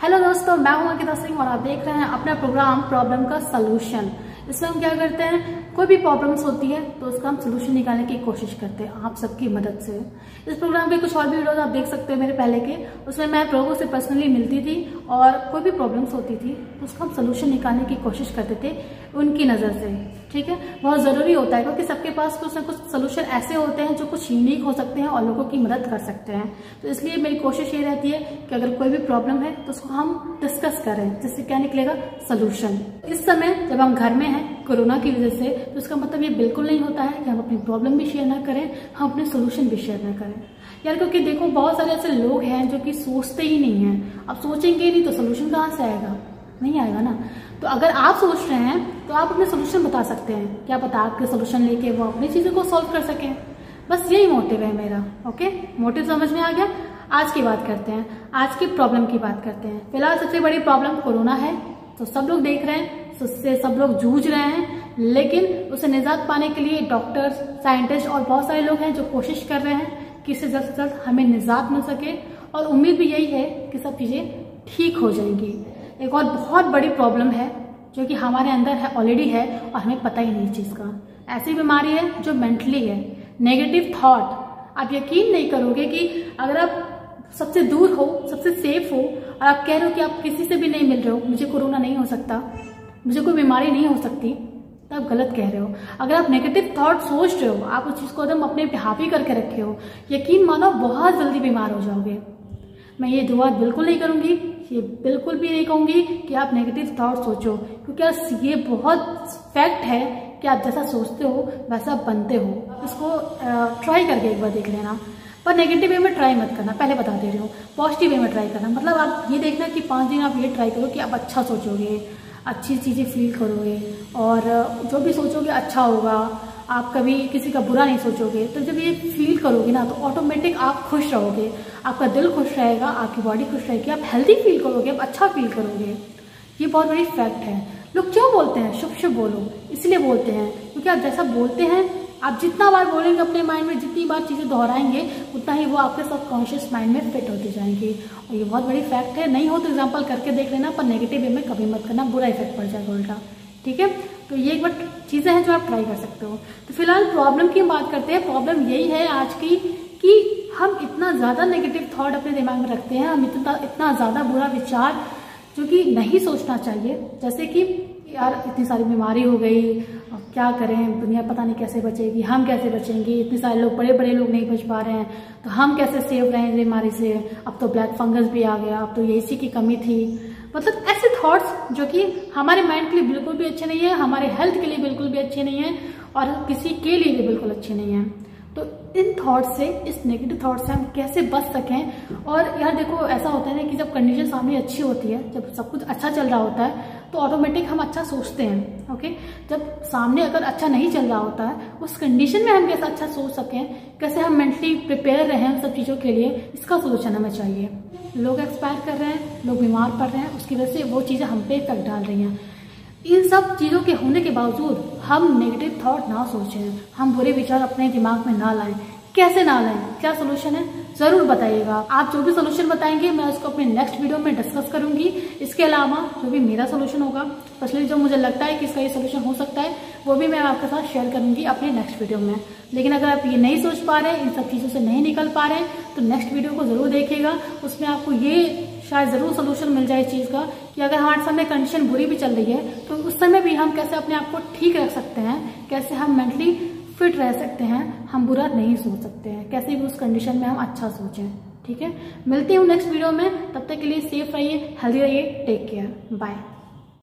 Hello दोस्तों, मैं हूँ अंकिता सिंह और आप देख रहे हैं अपना प्रोग्राम प्रॉब्लम का सलूशन इसमें हम क्या करते हैं? कोई भी प्रॉब्लम्स होती है तो उसका हम सोल्यूशन निकालने की कोशिश करते हैं, आप सबकी मदद से। इस प्रोग्राम के कुछ और भी वीडियोज़ आप देख सकते हैं मेरे पहले के। उसमें मैं लोगों से पर्सनली मिलती थी और कोई भी प्रॉब्लम्स होती थी तो उसका हम सोल्यूशन निकालने की कोशिश करते थे उनकी नज़र से। ठीक है? बहुत ज़रूरी होता है क्योंकि सबके पास कुछ ना कुछ सोल्यूशन ऐसे होते हैं जो कुछ यूनिक हो सकते हैं और लोगों की मदद कर सकते हैं। तो इसलिए मेरी कोशिश ये रहती है कि अगर कोई भी प्रॉब्लम है तो उसको हम डिस्कस करें, जिससे क्या निकलेगा? सोल्यूशन इस समय जब हम घर में हैं कोरोना की वजह से तो इसका मतलब ये बिल्कुल नहीं होता है कि हम अपनी प्रॉब्लम भी शेयर ना करें, हम अपने सोल्यूशन भी शेयर ना करें। यार, क्योंकि देखो, बहुत सारे ऐसे लोग हैं जो कि सोचते ही नहीं हैं। अब सोचेंगे ही नहीं तो सोल्यूशन कहाँ से आएगा? नहीं आएगा ना। तो अगर आप सोच रहे हैं तो आप अपने सोल्यूशन बता सकते हैं क्या पता आपके सोल्यूशन लेके वो अपनी चीज़ों को सॉल्व कर सकें। बस यही मोटिव है मेरा ओके मोटिव समझ में आ गया? आज की बात करते हैं। आज की प्रॉब्लम की बात करते हैं। फ़िलहाल सबसे बड़ी प्रॉब्लम कोरोना है तो सब लोग देख रहे हैं। उससे सब लोग जूझ रहे हैं, लेकिन उसे निजात पाने के लिए डॉक्टर्स साइंटिस्ट और बहुत सारे लोग हैं जो कोशिश कर रहे हैं कि इससे जल्द से जल्द हमें निजात मिल सके। और उम्मीद भी यही है कि सब चीज़ें ठीक हो जाएँगी। एक और बहुत बड़ी प्रॉब्लम है, जो कि हमारे अंदर है ऑलरेडी है, और हमें पता ही नहीं चीज़ का। ऐसी बीमारी है जो मेंटली है। नेगेटिव थॉट आप यकीन नहीं करोगे कि अगर आप सबसे दूर हो, सबसे सेफ़ हो, और आप कह रहे हो कि आप किसी से भी नहीं मिल रहे हो, मुझे कोरोना नहीं हो सकता। मुझे कोई बीमारी नहीं हो सकती। तो आप गलत कह रहे हो। अगर आप नेगेटिव थॉट सोच रहे हो, आप उस चीज़ को एकदम अपने हावी करके रखे हो, यकीन मानो बहुत जल्दी बीमार हो जाओगे। मैं ये दुआ बिल्कुल नहीं करूँगी, ये बिल्कुल भी नहीं कहूँगी कि आप नेगेटिव थॉट सोचो, क्योंकि ये बहुत फैक्ट है कि आप जैसा सोचते हो, वैसा बनते हो। इसको ट्राई करके एक बार देख लेना। पर नेगेटिव वे में ट्राई मत करना, पहले बता दे रही हूँ। पॉजिटिव वे में ट्राई करना। मतलब आप ये देखना कि पाँच दिन आप ये ट्राई करो कि आप अच्छा सोचोगे। अच्छी चीज़ें फील करोगे और जो भी सोचोगे अच्छा होगा। आप कभी किसी का बुरा नहीं सोचोगे। तो जब ये फील करोगे ना तो ऑटोमेटिक आप खुश रहोगे। आपका दिल खुश रहेगा, आपकी बॉडी खुश रहेगी, आप हेल्दी फील करोगे, आप अच्छा फील करोगे। ये बहुत बड़ी फैक्ट है। लोग क्यों बोलते हैं? शुभ शुभ बोलो। इसलिए बोलते हैं, क्योंकि आप जैसा बोलते हैं आप जितना बार बोलेंगे अपने माइंड में, जितनी बार चीज़ें दोहराएँगे, उतना ही वो आपके सबकॉन्शियस माइंड में फिट होती जाएँगी। और ये बहुत बड़ी फैक्ट है। नहीं हो तो एग्ज़ाम्पल करके देख लेना, पर नेगेटिव वे में कभी मत करना, बुरा इफ़ेक्ट पड़ जाएगा उल्टा ठीक है? तो ये एक बार चीज़ें हैं जो आप ट्राई कर सकते हो। तो फ़िलहाल प्रॉब्लम की बात करते हैं। प्रॉब्लम यही है आज की, कि हम इतना ज़्यादा नेगेटिव थॉट अपने दिमाग में रखते हैं, हम इतना इतना ज़्यादा बुरा विचार जो कि नहीं सोचना चाहिए। जैसे कि, यार, इतनी सारी बीमारी हो गई क्या करें? दुनिया पता नहीं कैसे बचेगी। हम कैसे बचेंगे? इतने सारे लोग बड़े बड़े लोग नहीं बच पा रहे हैं। तो हम कैसे सेव रहें बीमारी से? अब तो ब्लैक फंगस भी आ गया। अब तो ये इसी की कमी थी। मतलब ऐसे थॉट्स जो कि हमारे माइंड के लिए बिल्कुल भी अच्छे नहीं है, हमारे हेल्थ के लिए बिल्कुल भी अच्छे नहीं है और किसी के लिए भी बिल्कुल अच्छे नहीं है। तो इन थॉट से, इस नेगेटिव थॉट से हम कैसे बच सकें? और यार देखो, ऐसा होता है ना कि जब कंडीशन सामने अच्छी होती है, जब सब कुछ अच्छा चल रहा होता है तो ऑटोमेटिक हम अच्छा सोचते हैं ओके जब सामने अगर अच्छा नहीं चल रहा होता है, उस कंडीशन में हम कैसे अच्छा सोच सकें? कैसे हम मेंटली प्रिपेयर रहे सब चीज़ों के लिए? इसका सोल्यूशन हमें चाहिए। लोग एक्सपायर कर रहे हैं, लोग बीमार पड़ रहे हैं, उसकी वजह से वो चीज़ें हम पे इफ़ेक्ट डाल रही हैं। इन सब चीज़ों के होने के बावजूद हम नेगेटिव थॉट ना सोचें। हम बुरे विचार अपने दिमाग में ना लाएँ। कैसे ना लाएँ? क्या सोल्यूशन है? ज़रूर बताइएगा। आप जो भी सोल्यूशन बताएँगे, मैं उसको अपने नेक्स्ट वीडियो में डिस्कस करूँगी। इसके अलावा जो भी मेरा सोल्यूशन होगा स्पेशली जो मुझे लगता है कि इसका ये सोल्यूशन हो सकता है, वो भी मैं आपके साथ शेयर करूँगी अपने नेक्स्ट वीडियो में। लेकिन अगर आप ये नहीं सोच पा रहे, इन सब चीज़ों से नहीं निकल पा रहे तो नेक्स्ट वीडियो को ज़रूर देखिएगा। उसमें आपको ये शायद ज़रूर सोल्यूशन मिल जाए इस चीज़ का कि अगर हमारे सामने कंडीशन बुरी भी चल रही है तो उस समय भी हम कैसे अपने आप को ठीक रख सकते हैं? कैसे हम मेंटली फिट रह सकते हैं? हम बुरा नहीं सोच सकते हैं। कैसे भी उस कंडीशन में हम अच्छा सोचें, ठीक है? मिलती हूँ नेक्स्ट वीडियो में। तब तक के लिए सेफ़ रहिए हेल्दी रहिए टेक केयर बाय